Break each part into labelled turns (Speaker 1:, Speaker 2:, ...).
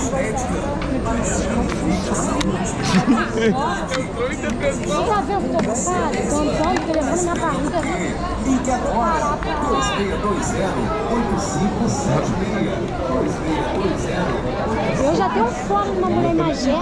Speaker 1: Você já viu o que eu tô preocupada? Tô andando, tô levando minha barriga.
Speaker 2: Ligue agora. 2620-8676.
Speaker 1: Eu já dei um fome numa mulher magé.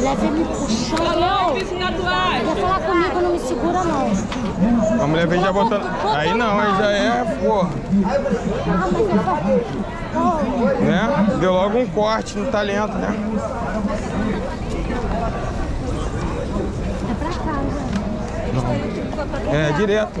Speaker 1: Leva me puxando. Não, quer falar comigo, não me segura não.
Speaker 3: A mulher vem já botando. Aí não, aí já é, porra.
Speaker 1: Ah, é. Oh,
Speaker 3: Né? Deu logo um corte no talento, né?
Speaker 1: é pra casa.
Speaker 3: É, direto.